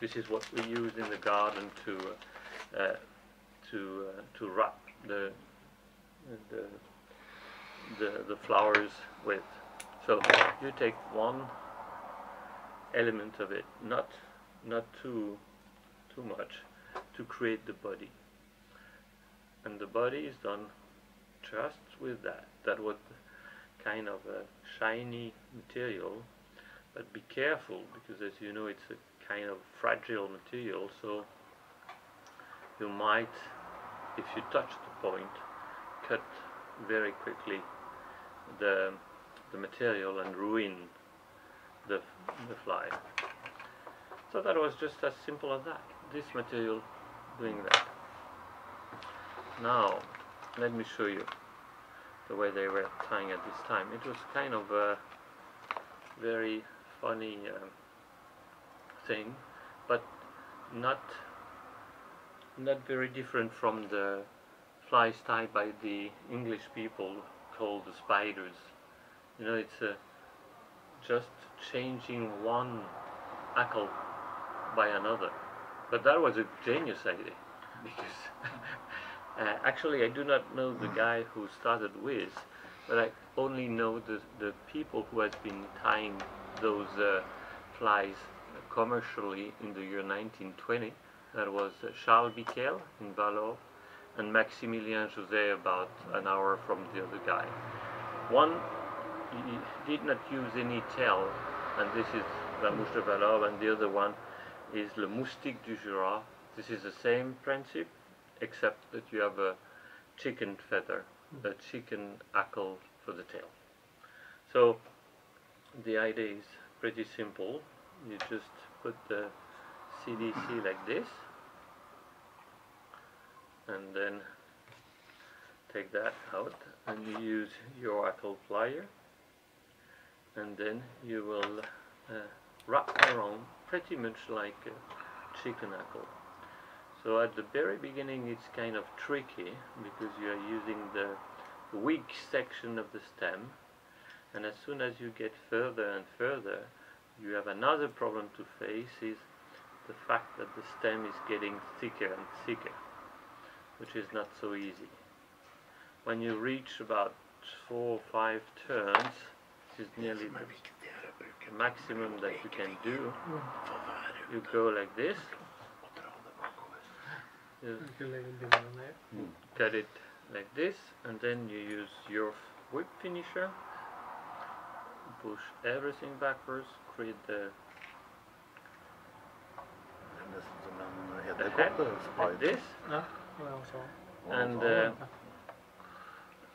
This is what we use in the garden to uh, to uh, to wrap the the the, the flowers with. So you take one element of it, not not too too much, to create the body. And the body is done just with that. That was kind of a shiny material, but be careful because as you know it's a kind of fragile material, so you might, if you touch the point, cut very quickly the, the material and ruin the, the fly. So that was just as simple as that. This material doing that. Now, let me show you the way they were tying at this time. It was kind of a very funny um, thing, but not not very different from the flies tied by the English people called the spiders. You know, it's uh, just changing one hackle by another. But that was a genius idea because uh, actually I do not know the guy who started with, but I only know the, the people who has been tying those uh, flies commercially in the year 1920. That was Charles Bickel in Vallorbe and Maximilien Joset about an hour from the other guy. One did not use any tail, and this is La Mouche de and the other one is Le Moustique du Jura. This is the same principle, except that you have a chicken feather, a chicken hackle for the tail. So the idea is pretty simple. You just put the CDC like this, and then take that out and you use your hackle plier and then you will uh, wrap around pretty much like a chicken hackle. So at the very beginning it's kind of tricky because you are using the weak section of the stem and as soon as you get further and further you have another problem to face is the fact that the stem is getting thicker and thicker which is not so easy. When you reach about four or five turns, which is nearly the maximum that you can do, you go like this, you hmm. cut it like this, and then you use your whip finisher, push everything backwards, create the, the head like this, and uh,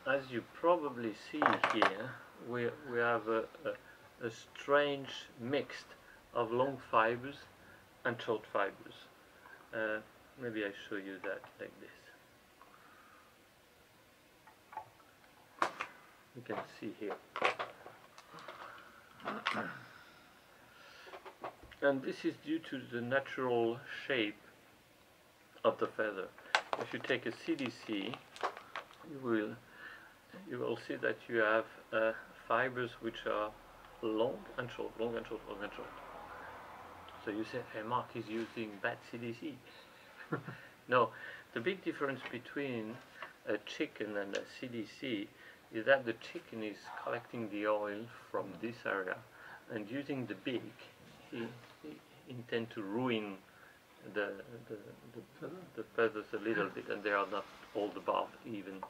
as you probably see here, we, we have a, a, a, strange mix of long fibers and short fibers. Uh, maybe I show you that like this. You can see here. And this is due to the natural shape of the feather if you take a CDC, you will you will see that you have uh, fibers which are long and short, long and short, long and short. So you say, hey, Marc is using bad CDC. no, the big difference between a chicken and a CDC is that the chicken is collecting the oil from this area and using the beak, he, he intend to ruin the, the, the, the feathers a little bit and they are not all the barb even.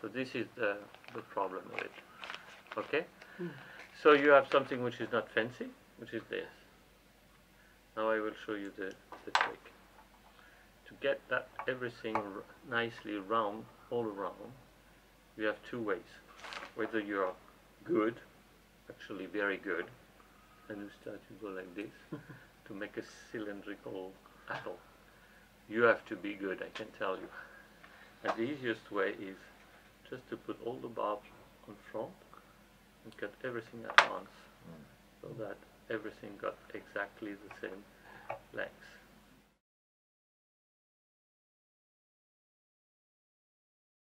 So this is the, the problem with it. Okay? Mm. So you have something which is not fancy, which is this. Now I will show you the, the trick. To get that everything nicely round, all around, you have two ways. Whether you are good, actually very good, and you start to go like this, to make a cylindrical apple. You have to be good, I can tell you. And the easiest way is just to put all the barbs on front and cut everything at once mm. so that everything got exactly the same length.